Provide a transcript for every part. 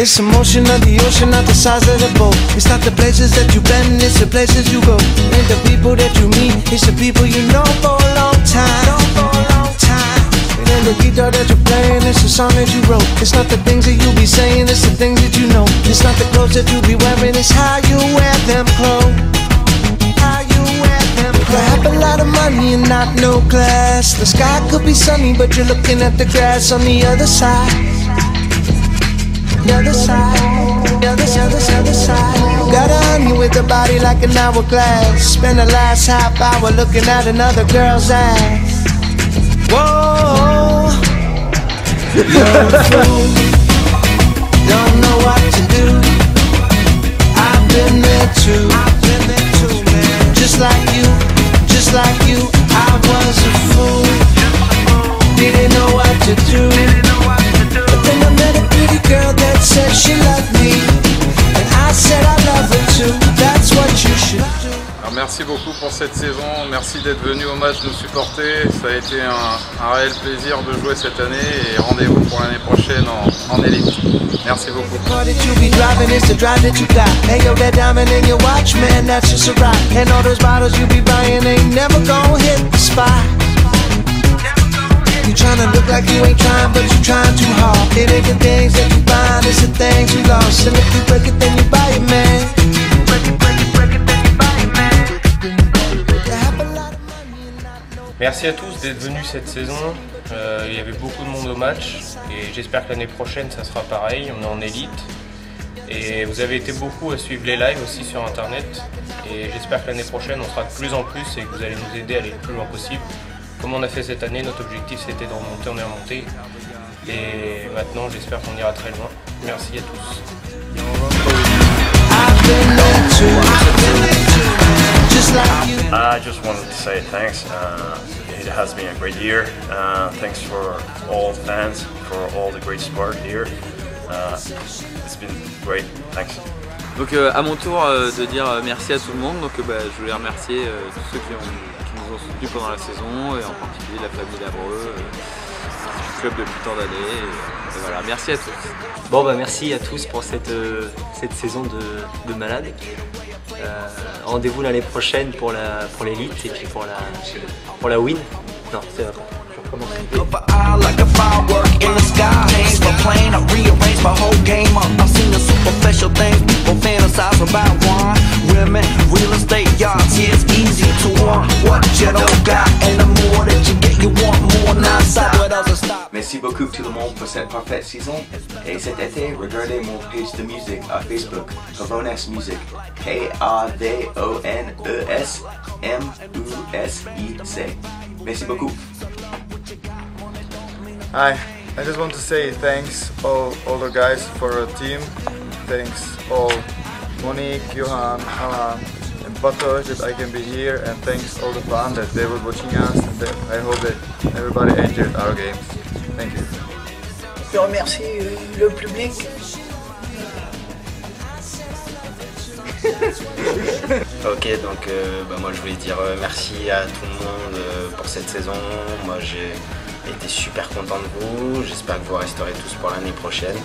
It's the motion of the ocean, not the size of the boat. It's not the places that you've been, it's the places you go. Ain't the people that you meet, it's the people you know for a long time. For a long time. Ain't the guitar that you're playing, it's the song that you wrote. It's not the things that you'll be saying, it's the things that you know. It's not the clothes that you'll be wearing, it's how you wear them clothes. Have a lot of money and not no class. The sky could be sunny, but you're looking at the grass on the other side. The other side, the other, the the other side. Got a honey with a body like an hourglass. Spend the last half hour looking at another girl's ass. Whoa. merci beaucoup pour cette saison, merci d'être venu au match nous supporter. Ça a été un, réel plaisir de jouer cette année et rendez-vous pour l'année prochaine en, en élite. Merci beaucoup. look like you ain't trying, but trying too hard. Merci à tous d'être venus cette saison. Euh, il y avait beaucoup de monde au match et j'espère que l'année prochaine ça sera pareil. On est en élite et vous avez été beaucoup à suivre les lives aussi sur internet et j'espère que l'année prochaine on sera de plus en plus et que vous allez nous aider à aller le plus loin possible. Comme on a fait cette année, notre objectif c'était de remonter, on est remonté et maintenant j'espère qu'on ira très loin. Merci à tous. I just wanted to say thanks. Uh, it has been a great year. Uh, thanks for all fans, for all the great support here. Uh, it's been great. Thanks. Donc euh, à mon tour euh, de dire euh, merci à tout le monde, donc euh, bah, je voulais remercier euh, tous ceux qui, ont, qui nous ont soutenus pendant la saison, et en particulier la famille Labreux, euh, club depuis tant d'années. Et, et voilà, merci à tous. Bon bah merci à tous pour cette, euh, cette saison de, de malade. Euh, Rendez-vous l'année prochaine pour la pour l'élite et puis pour la pour la win. Non, c'est après. Je recommence. Merci beaucoup tout le monde pour cette parfaite saison. Et cet été, regardez mon page de musique à Facebook, Pavones Music. P-A-V-O-N-E-S-M-U-S-I-C. Merci beaucoup. Hi, I just want to say thanks all, all the guys for the team. Thanks all Monique, Johan, Alan, and Bato that I can be here, and thanks all the fans that they were watching us. And I hope that everybody enjoyed our games. Thank you. Je remercie euh, le public. Ok, donc euh, bah, moi je voulais dire euh, merci à tout le monde euh, pour cette saison. Moi j'ai été super content de vous. J'espère que vous resterez tous pour l'année prochaine.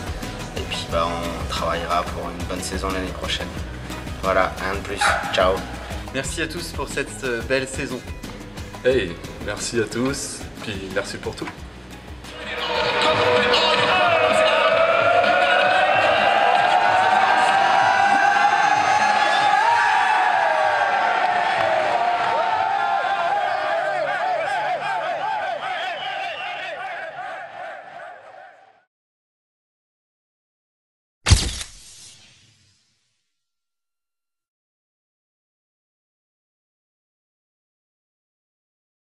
Et puis bah, on travaillera pour une bonne saison l'année prochaine. Voilà, rien de plus. Ciao. Merci à tous pour cette belle saison. Hey, merci à tous, puis merci pour tout.